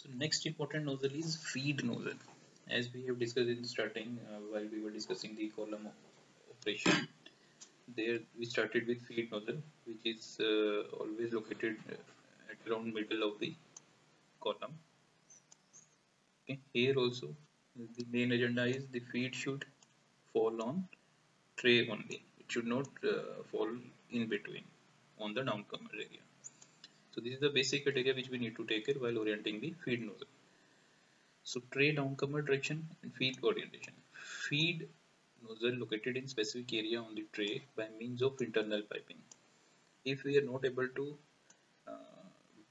So next important nozzle is feed nozzle. As we have discussed in starting uh, while we were discussing the column operation, there we started with feed nozzle which is uh, always located uh, at around middle of the column. Okay, here also the main agenda is the feed should fall on tray only. It should not uh, fall in between on the downcomer area. So this is the basic criteria which we need to take care while orienting the feed nozzle. So tray downcomer direction and feed orientation. Feed nozzle located in specific area on the tray by means of internal piping. If we are not able to uh,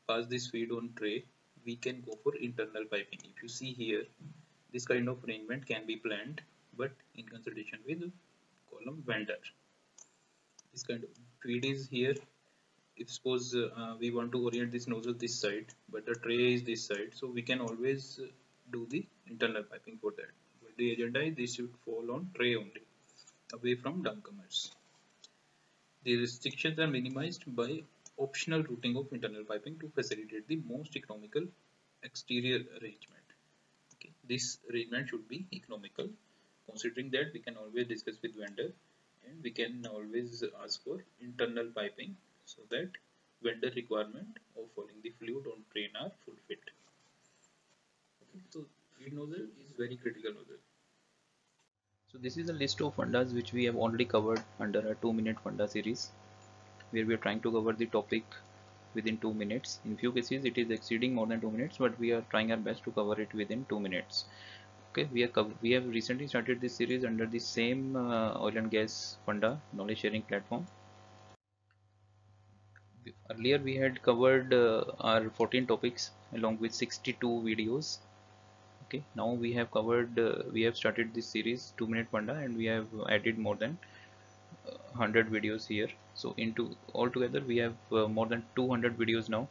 pass this feed on tray, we can go for internal piping. If you see here, this kind of arrangement can be planned, but in consultation with column vendor. This kind of feed is here if suppose uh, we want to orient this nozzle this side but the tray is this side so we can always uh, do the internal piping for that. But the agenda is this should fall on tray only away from downcomers the restrictions are minimized by optional routing of internal piping to facilitate the most economical exterior arrangement. Okay this arrangement should be economical. Considering that we can always discuss with vendor and we can always ask for internal piping so that vendor requirement of following the fluid on tray are fulfilled. Okay, so feed nozzle is very critical nozzle. So this is a list of fundas which we have already covered under a 2 minute funda series where we are trying to cover the topic within 2 minutes. In few cases it is exceeding more than 2 minutes but we are trying our best to cover it within 2 minutes. Okay, we have we have recently started this series under the same uh, oil and gas funda knowledge sharing platform earlier we had covered uh, our 14 topics along with 62 videos. Okay now we have covered uh, we have started this series 2 minute funda and we have added more than 100 uh, videos here. So into altogether we have uh, more than 200 videos now.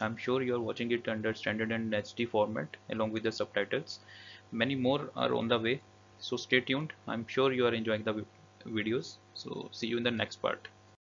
I'm sure you are watching it under standard and HD format along with the subtitles. Many more are on the way. So stay tuned. I'm sure you are enjoying the videos. So see you in the next part